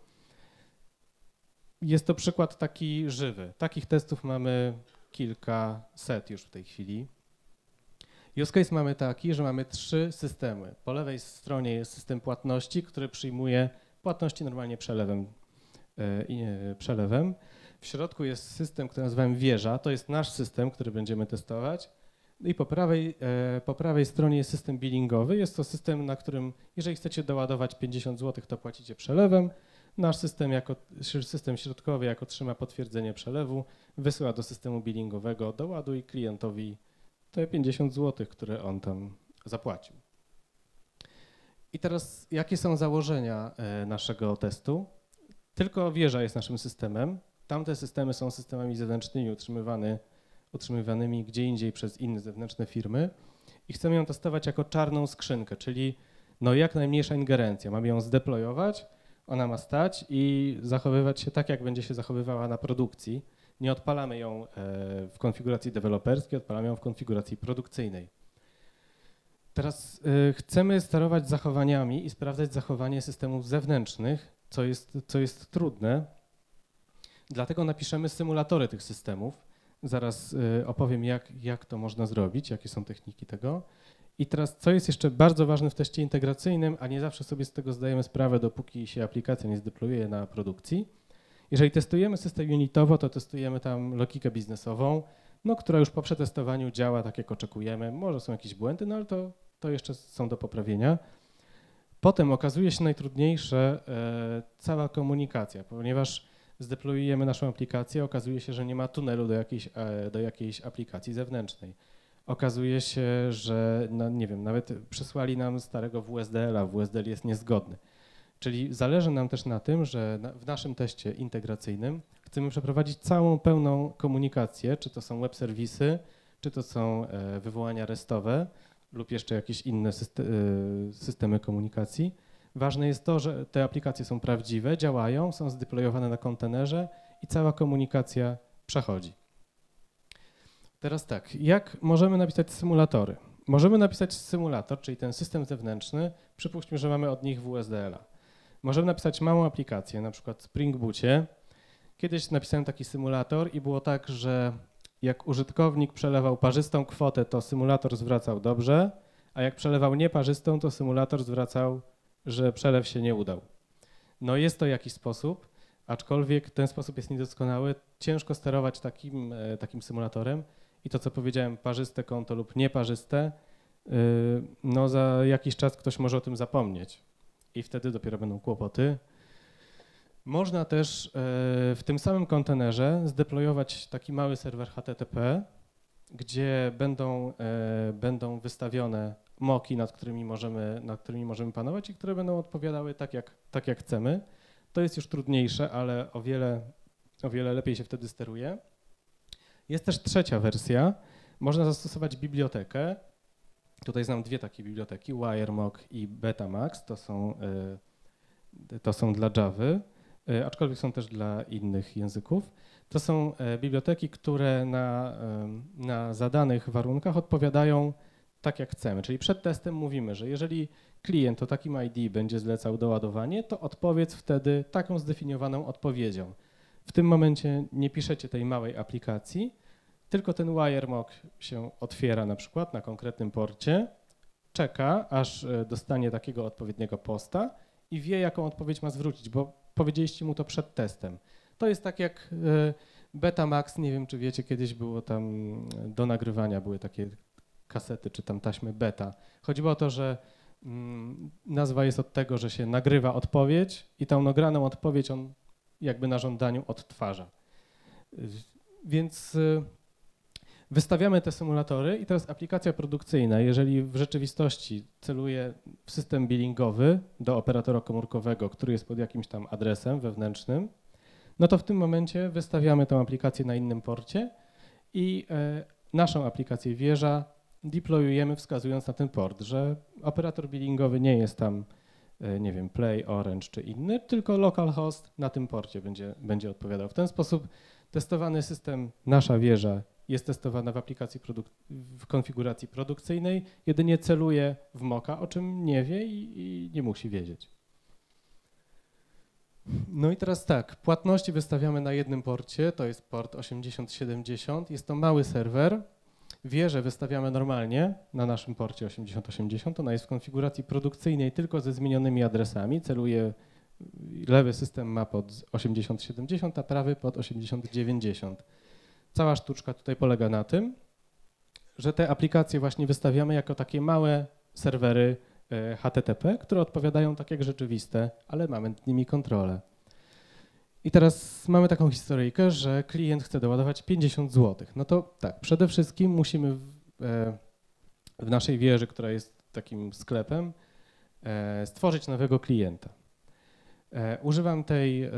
Jest to przykład taki żywy. Takich testów mamy kilkaset już w tej chwili. Use case mamy taki, że mamy trzy systemy. Po lewej stronie jest system płatności, który przyjmuje płatności normalnie przelewem. E, przelewem. W środku jest system, który nazywamy wieża. To jest nasz system, który będziemy testować. I po prawej, e, po prawej stronie jest system billingowy. Jest to system, na którym jeżeli chcecie doładować 50 zł, to płacicie przelewem. Nasz system, jako, system środkowy, jak otrzyma potwierdzenie przelewu, wysyła do systemu billingowego, doładuj klientowi te 50 zł, które on tam zapłacił. I teraz jakie są założenia e, naszego testu? Tylko wieża jest naszym systemem. Tamte systemy są systemami zewnętrznymi utrzymywane utrzymywanymi gdzie indziej przez inne zewnętrzne firmy i chcemy ją testować jako czarną skrzynkę, czyli no jak najmniejsza ingerencja. Mamy ją zdeployować, ona ma stać i zachowywać się tak, jak będzie się zachowywała na produkcji. Nie odpalamy ją e, w konfiguracji deweloperskiej, odpalamy ją w konfiguracji produkcyjnej. Teraz e, chcemy sterować zachowaniami i sprawdzać zachowanie systemów zewnętrznych, co jest, co jest trudne. Dlatego napiszemy symulatory tych systemów Zaraz y, opowiem, jak, jak to można zrobić, jakie są techniki tego. I teraz, co jest jeszcze bardzo ważne w teście integracyjnym, a nie zawsze sobie z tego zdajemy sprawę, dopóki się aplikacja nie zdeployuje na produkcji. Jeżeli testujemy system unitowo, to testujemy tam logikę biznesową, no, która już po przetestowaniu działa tak, jak oczekujemy. Może są jakieś błędy, no ale to, to jeszcze są do poprawienia. Potem okazuje się najtrudniejsze e, cała komunikacja, ponieważ zdeployujemy naszą aplikację, okazuje się, że nie ma tunelu do jakiejś, e, do jakiejś aplikacji zewnętrznej. Okazuje się, że no, nie wiem, nawet przesłali nam starego WSDL-a, WSDL jest niezgodny. Czyli zależy nam też na tym, że w naszym teście integracyjnym chcemy przeprowadzić całą pełną komunikację, czy to są web serwisy, czy to są e, wywołania restowe lub jeszcze jakieś inne e, systemy komunikacji Ważne jest to, że te aplikacje są prawdziwe, działają, są zdeployowane na kontenerze i cała komunikacja przechodzi. Teraz tak, jak możemy napisać symulatory? Możemy napisać symulator, czyli ten system zewnętrzny, przypuśćmy, że mamy od nich WSDL-a. Możemy napisać małą aplikację, na przykład Spring Bootie. Kiedyś napisałem taki symulator i było tak, że jak użytkownik przelewał parzystą kwotę, to symulator zwracał dobrze, a jak przelewał nieparzystą, to symulator zwracał że przelew się nie udał. No jest to jakiś sposób, aczkolwiek ten sposób jest niedoskonały. Ciężko sterować takim, e, takim symulatorem i to, co powiedziałem, parzyste konto lub nieparzyste, e, no za jakiś czas ktoś może o tym zapomnieć i wtedy dopiero będą kłopoty. Można też e, w tym samym kontenerze zdeployować taki mały serwer HTTP, gdzie będą, będą wystawione moki, nad którymi możemy, nad którymi możemy panować i które będą odpowiadały tak jak, tak, jak chcemy. To jest już trudniejsze, ale o wiele, o wiele lepiej się wtedy steruje. Jest też trzecia wersja. Można zastosować bibliotekę. Tutaj znam dwie takie biblioteki, WireMock i Betamax. To są, y, to są dla Java, y, aczkolwiek są też dla innych języków. To są y, biblioteki, które na, na zadanych warunkach odpowiadają tak jak chcemy. Czyli przed testem mówimy, że jeżeli klient o takim ID będzie zlecał doładowanie, to odpowiedz wtedy taką zdefiniowaną odpowiedzią. W tym momencie nie piszecie tej małej aplikacji, tylko ten WireMock się otwiera na przykład na konkretnym porcie, czeka, aż e, dostanie takiego odpowiedniego posta i wie, jaką odpowiedź ma zwrócić, bo powiedzieliście mu to przed testem. To jest tak jak e, Betamax, nie wiem czy wiecie, kiedyś było tam e, do nagrywania, były takie kasety czy tam taśmy beta. Chodziło o to, że mm, nazwa jest od tego, że się nagrywa odpowiedź i tą nagraną odpowiedź on jakby na żądaniu odtwarza. Więc Wystawiamy te symulatory i teraz aplikacja produkcyjna, jeżeli w rzeczywistości celuje w system billingowy do operatora komórkowego, który jest pod jakimś tam adresem wewnętrznym, no to w tym momencie wystawiamy tę aplikację na innym porcie i e, naszą aplikację wieża deployujemy wskazując na ten port, że operator billingowy nie jest tam, e, nie wiem, Play, Orange czy inny, tylko localhost na tym porcie będzie, będzie odpowiadał. W ten sposób testowany system, nasza wieża jest testowana w aplikacji w konfiguracji produkcyjnej, jedynie celuje w moka, o czym nie wie i, i nie musi wiedzieć. No i teraz tak, płatności wystawiamy na jednym porcie, to jest port 8070, jest to mały serwer. Wieżę wystawiamy normalnie na naszym porcie 8080, ona jest w konfiguracji produkcyjnej tylko ze zmienionymi adresami, celuje lewy system ma pod 8070, a prawy pod 8090. Cała sztuczka tutaj polega na tym, że te aplikacje właśnie wystawiamy jako takie małe serwery e, HTTP, które odpowiadają tak jak rzeczywiste, ale mamy nad nimi kontrolę. I teraz mamy taką historyjkę, że klient chce doładować 50 zł. No to tak, przede wszystkim musimy w, e, w naszej wieży, która jest takim sklepem, e, stworzyć nowego klienta. Używam tej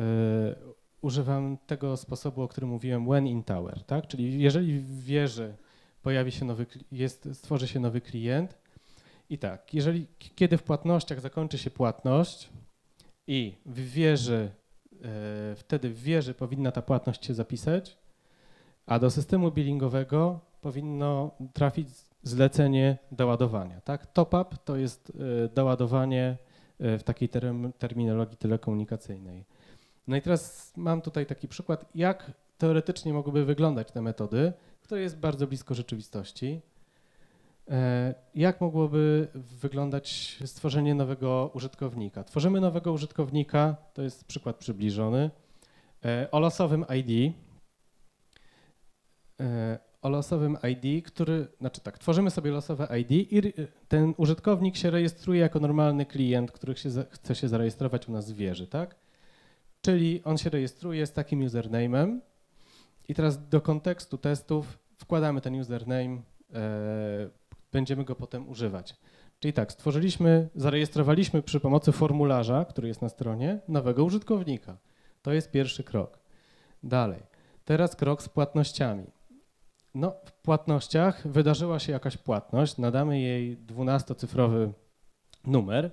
używam tego sposobu, o którym mówiłem, when in tower, tak? Czyli jeżeli w wieży pojawi się nowy, jest, stworzy się nowy klient i tak, jeżeli, kiedy w płatnościach zakończy się płatność i w wieży, e, wtedy w wieży powinna ta płatność się zapisać, a do systemu billingowego powinno trafić zlecenie doładowania, tak? Top-up to jest e, doładowanie e, w takiej term, terminologii telekomunikacyjnej. No i teraz mam tutaj taki przykład, jak teoretycznie mogłyby wyglądać te metody, które jest bardzo blisko rzeczywistości. E, jak mogłoby wyglądać stworzenie nowego użytkownika? Tworzymy nowego użytkownika, to jest przykład przybliżony, e, o losowym ID. E, o losowym ID, który, znaczy tak, tworzymy sobie losowe ID i ten użytkownik się rejestruje jako normalny klient, który się, chce się zarejestrować u nas w wieży, tak? Czyli on się rejestruje z takim username'em i teraz do kontekstu testów wkładamy ten username, e, będziemy go potem używać. Czyli tak, stworzyliśmy, zarejestrowaliśmy przy pomocy formularza, który jest na stronie, nowego użytkownika. To jest pierwszy krok. Dalej, teraz krok z płatnościami. No, w płatnościach wydarzyła się jakaś płatność, nadamy jej 12-cyfrowy numer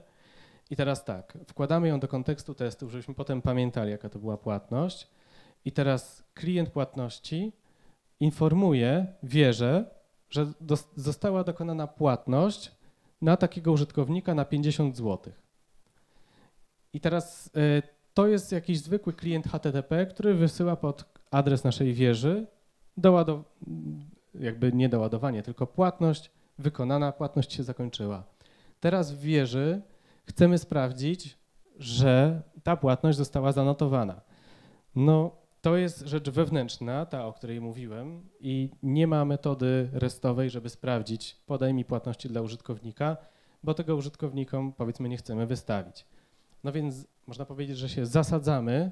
i teraz tak, wkładamy ją do kontekstu testu, żebyśmy potem pamiętali, jaka to była płatność. I teraz klient płatności informuje wieżę, że została dokonana płatność na takiego użytkownika na 50 zł. I teraz y, to jest jakiś zwykły klient HTTP, który wysyła pod adres naszej wieży doładow- jakby nie doładowanie, tylko płatność wykonana, płatność się zakończyła. Teraz w wieży chcemy sprawdzić, że ta płatność została zanotowana. No, to jest rzecz wewnętrzna, ta, o której mówiłem, i nie ma metody restowej, żeby sprawdzić, podaj mi płatności dla użytkownika, bo tego użytkownikom, powiedzmy, nie chcemy wystawić. No więc można powiedzieć, że się zasadzamy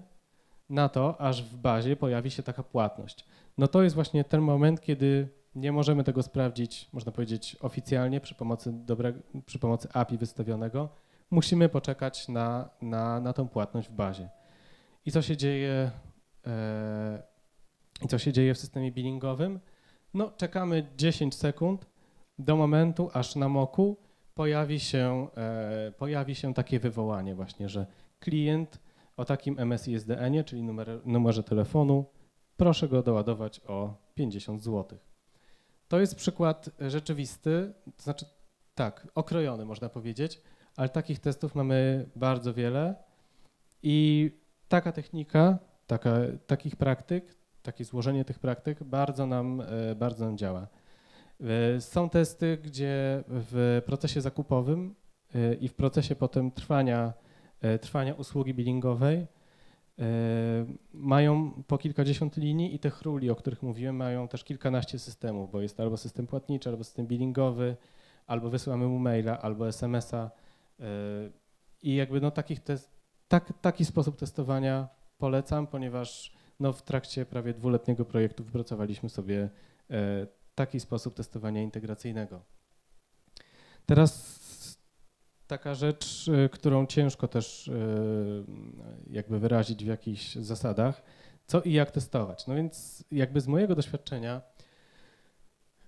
na to, aż w bazie pojawi się taka płatność. No to jest właśnie ten moment, kiedy nie możemy tego sprawdzić, można powiedzieć, oficjalnie przy pomocy, dobre, przy pomocy API wystawionego, musimy poczekać na, na, na tą płatność w bazie. I co się dzieje, e, i co się dzieje w systemie billingowym? No, czekamy 10 sekund do momentu, aż na moku pojawi się, e, pojawi się takie wywołanie właśnie, że klient o takim MSISDN-ie, czyli numer, numerze telefonu, proszę go doładować o 50 zł. To jest przykład rzeczywisty, to znaczy tak, okrojony można powiedzieć, ale takich testów mamy bardzo wiele i taka technika, taka, takich praktyk, takie złożenie tych praktyk bardzo nam, e, bardzo nam działa. E, są testy, gdzie w procesie zakupowym e, i w procesie potem trwania, trwania usługi billingowej mają po kilkadziesiąt linii i te chruli, o których mówiłem, mają też kilkanaście systemów, bo jest albo system płatniczy, albo system billingowy, albo wysyłamy mu maila, albo SMS-a. I jakby no takich tak, taki sposób testowania polecam, ponieważ no, w trakcie prawie dwuletniego projektu wypracowaliśmy sobie e, taki sposób testowania integracyjnego. Teraz taka rzecz, e, którą ciężko też e, jakby wyrazić w jakichś zasadach, co i jak testować. No więc jakby z mojego doświadczenia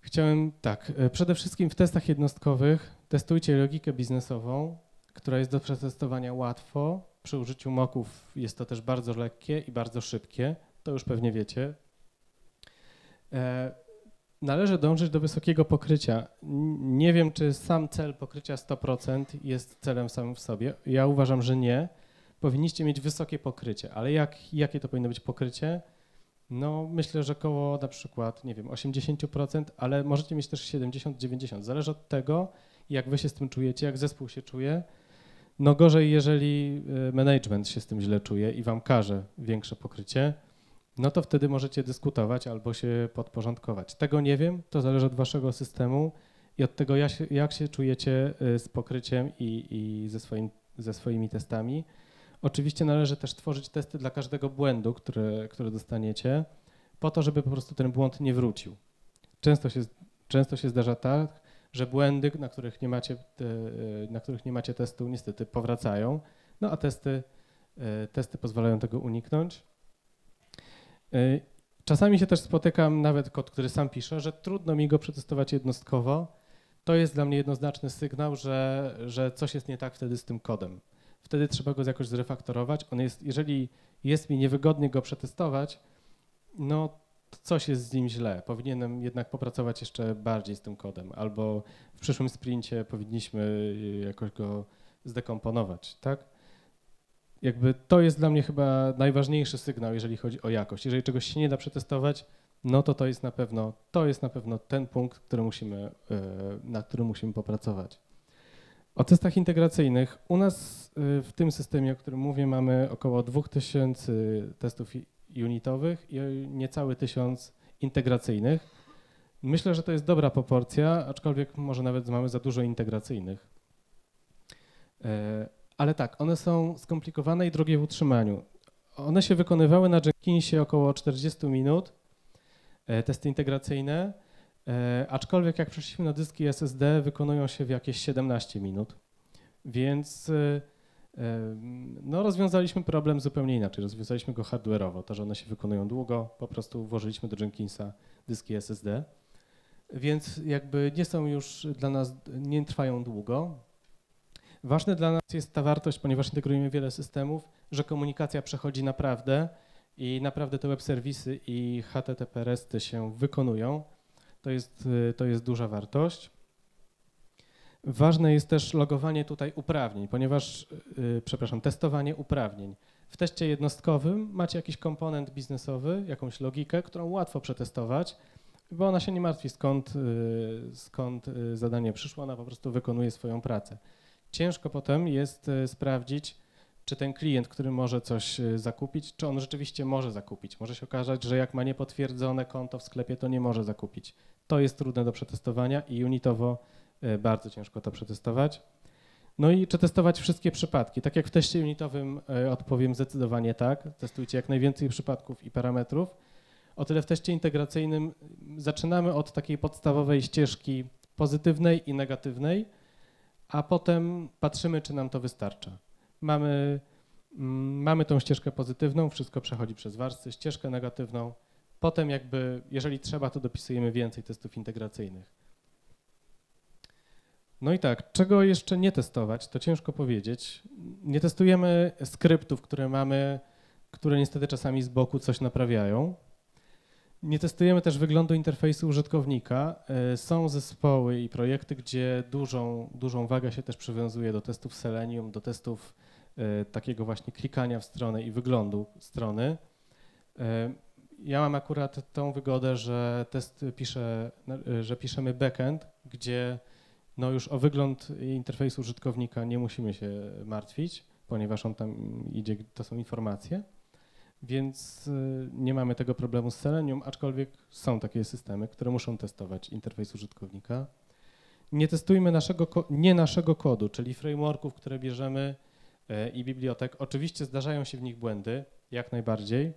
chciałem tak, przede wszystkim w testach jednostkowych testujcie logikę biznesową, która jest do przetestowania łatwo, przy użyciu moków jest to też bardzo lekkie i bardzo szybkie, to już pewnie wiecie. E, należy dążyć do wysokiego pokrycia. Nie wiem, czy sam cel pokrycia 100% jest celem samym w sobie. Ja uważam, że nie. Powinniście mieć wysokie pokrycie, ale jak, jakie to powinno być pokrycie? No, myślę, że około na przykład, nie wiem, 80%, ale możecie mieć też 70-90%. Zależy od tego, jak wy się z tym czujecie, jak zespół się czuje. No gorzej, jeżeli e, management się z tym źle czuje i wam każe większe pokrycie, no to wtedy możecie dyskutować albo się podporządkować. Tego nie wiem, to zależy od waszego systemu i od tego, jak się, jak się czujecie e, z pokryciem i, i ze, swoim, ze swoimi testami. Oczywiście należy też tworzyć testy dla każdego błędu, który, który dostaniecie, po to, żeby po prostu ten błąd nie wrócił. Często się, często się zdarza tak, że błędy, na których nie macie, e, na których nie macie testu, niestety powracają, no a testy, e, testy pozwalają tego uniknąć. E, czasami się też spotykam, nawet kod, który sam pisze, że trudno mi go przetestować jednostkowo. To jest dla mnie jednoznaczny sygnał, że, że coś jest nie tak wtedy z tym kodem. Wtedy trzeba go jakoś zrefaktorować. On jest, jeżeli jest mi niewygodnie go przetestować, no coś jest z nim źle. Powinienem jednak popracować jeszcze bardziej z tym kodem, albo w przyszłym sprincie powinniśmy jakoś go zdekomponować, tak? Jakby to jest dla mnie chyba najważniejszy sygnał, jeżeli chodzi o jakość. Jeżeli czegoś się nie da przetestować, no to to jest na pewno, to jest na pewno ten punkt, który musimy, e, na którym musimy popracować. O testach integracyjnych. U nas e, w tym systemie, o którym mówię, mamy około 2000 testów unitowych i niecały tysiąc integracyjnych. Myślę, że to jest dobra proporcja, aczkolwiek może nawet mamy za dużo integracyjnych. E, ale tak, one są skomplikowane i drogie w utrzymaniu. One się wykonywały na Jenkinsie około 40 minut, e, testy integracyjne, e, aczkolwiek jak przeszliśmy na dyski SSD, wykonują się w jakieś 17 minut. Więc no, rozwiązaliśmy problem zupełnie inaczej. Rozwiązaliśmy go hardware'owo. To, że one się wykonują długo, po prostu włożyliśmy do Jenkinsa dyski SSD. Więc jakby nie są już dla nas, nie trwają długo. Ważne dla nas jest ta wartość, ponieważ integrujemy wiele systemów, że komunikacja przechodzi naprawdę i naprawdę te web serwisy i HTTP resty się wykonują. To jest, to jest duża wartość. Ważne jest też logowanie tutaj uprawnień, ponieważ, yy, przepraszam, testowanie uprawnień. W teście jednostkowym macie jakiś komponent biznesowy, jakąś logikę, którą łatwo przetestować, bo ona się nie martwi skąd, yy, skąd yy, zadanie przyszło, ona po prostu wykonuje swoją pracę. Ciężko potem jest y, sprawdzić, czy ten klient, który może coś y, zakupić, czy on rzeczywiście może zakupić. Może się okazać, że jak ma niepotwierdzone konto w sklepie, to nie może zakupić. To jest trudne do przetestowania i unitowo bardzo ciężko to przetestować. No i przetestować wszystkie przypadki. Tak jak w teście unitowym e, odpowiem zdecydowanie tak. Testujcie jak najwięcej przypadków i parametrów. O tyle w teście integracyjnym zaczynamy od takiej podstawowej ścieżki pozytywnej i negatywnej, a potem patrzymy, czy nam to wystarcza. Mamy, mm, mamy tą ścieżkę pozytywną, wszystko przechodzi przez warstwy, ścieżkę negatywną. Potem jakby, jeżeli trzeba, to dopisujemy więcej testów integracyjnych. No i tak, czego jeszcze nie testować, to ciężko powiedzieć. Nie testujemy skryptów, które mamy, które niestety czasami z boku coś naprawiają. Nie testujemy też wyglądu interfejsu użytkownika. E, są zespoły i projekty, gdzie dużą, dużą wagę się też przywiązuje do testów Selenium, do testów e, takiego właśnie klikania w stronę i wyglądu strony. E, ja mam akurat tą wygodę, że test piszę, że piszemy backend, gdzie no już o wygląd interfejsu użytkownika nie musimy się martwić, ponieważ on tam idzie, to są informacje więc y, nie mamy tego problemu z Selenium, aczkolwiek są takie systemy, które muszą testować interfejs użytkownika. Nie testujmy naszego, nie naszego kodu, czyli frameworków, które bierzemy e, i bibliotek. Oczywiście zdarzają się w nich błędy, jak najbardziej.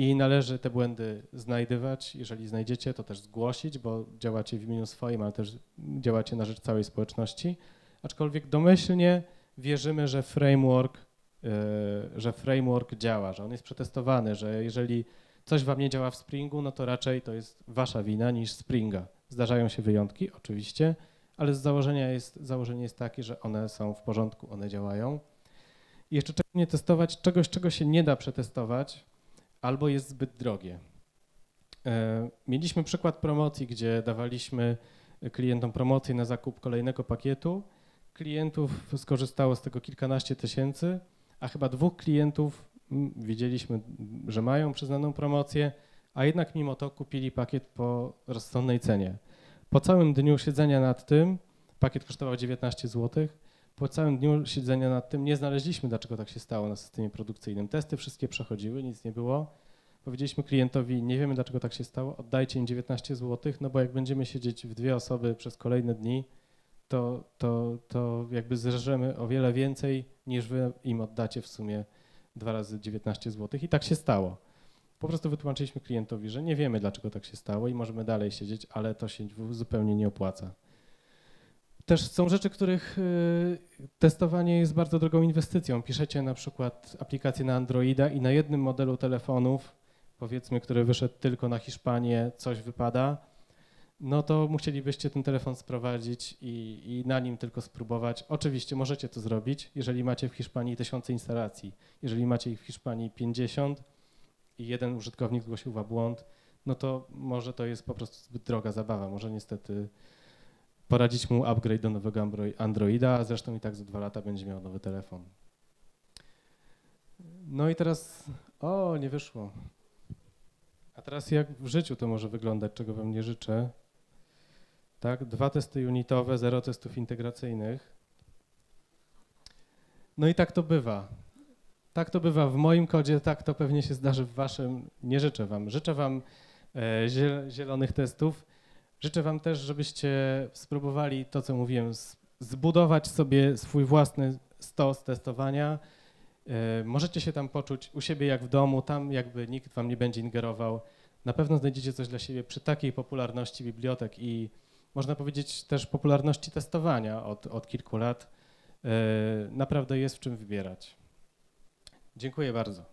I należy te błędy znajdywać. Jeżeli znajdziecie, to też zgłosić, bo działacie w imieniu swoim, ale też działacie na rzecz całej społeczności. Aczkolwiek domyślnie wierzymy, że framework Y, że framework działa, że on jest przetestowany, że jeżeli coś wam nie działa w Springu, no to raczej to jest wasza wina niż Springa. Zdarzają się wyjątki, oczywiście, ale z założenia jest, założenie jest takie, że one są w porządku, one działają. I jeszcze czego nie testować, czegoś, czego się nie da przetestować, albo jest zbyt drogie. Y, mieliśmy przykład promocji, gdzie dawaliśmy klientom promocję na zakup kolejnego pakietu. Klientów skorzystało z tego kilkanaście tysięcy, a chyba dwóch klientów mm, widzieliśmy, że mają przyznaną promocję, a jednak mimo to kupili pakiet po rozsądnej cenie. Po całym dniu siedzenia nad tym, pakiet kosztował 19 zł, po całym dniu siedzenia nad tym nie znaleźliśmy, dlaczego tak się stało na systemie produkcyjnym. Testy wszystkie przechodziły, nic nie było. Powiedzieliśmy klientowi, nie wiemy dlaczego tak się stało, oddajcie im 19 zł, no bo jak będziemy siedzieć w dwie osoby przez kolejne dni, to, to, to jakby zreżemy o wiele więcej niż wy im oddacie w sumie dwa razy 19 zł. I tak się stało. Po prostu wytłumaczyliśmy klientowi, że nie wiemy, dlaczego tak się stało i możemy dalej siedzieć, ale to się zupełnie nie opłaca. Też są rzeczy, których y, testowanie jest bardzo drogą inwestycją. Piszecie na przykład aplikację na Androida i na jednym modelu telefonów, powiedzmy, który wyszedł tylko na Hiszpanię, coś wypada, no to musielibyście ten telefon sprowadzić i, i, na nim tylko spróbować. Oczywiście możecie to zrobić, jeżeli macie w Hiszpanii tysiące instalacji. Jeżeli macie ich w Hiszpanii 50 i jeden użytkownik zgłosił wam błąd, no to może to jest po prostu zbyt droga zabawa. Może niestety poradzić mu upgrade do nowego Androida, a zresztą i tak za dwa lata będzie miał nowy telefon. No i teraz, o, nie wyszło. A teraz jak w życiu to może wyglądać, czego wam nie życzę tak? Dwa testy unitowe, zero testów integracyjnych. No i tak to bywa. Tak to bywa w moim kodzie, tak to pewnie się zdarzy w waszym. Nie życzę wam. Życzę wam e, zielonych testów. Życzę wam też, żebyście spróbowali to, co mówiłem, zbudować sobie swój własny stos testowania. E, możecie się tam poczuć u siebie jak w domu, tam jakby nikt wam nie będzie ingerował. Na pewno znajdziecie coś dla siebie przy takiej popularności bibliotek i można powiedzieć, też popularności testowania od, od kilku lat. E, naprawdę jest w czym wybierać. Dziękuję bardzo.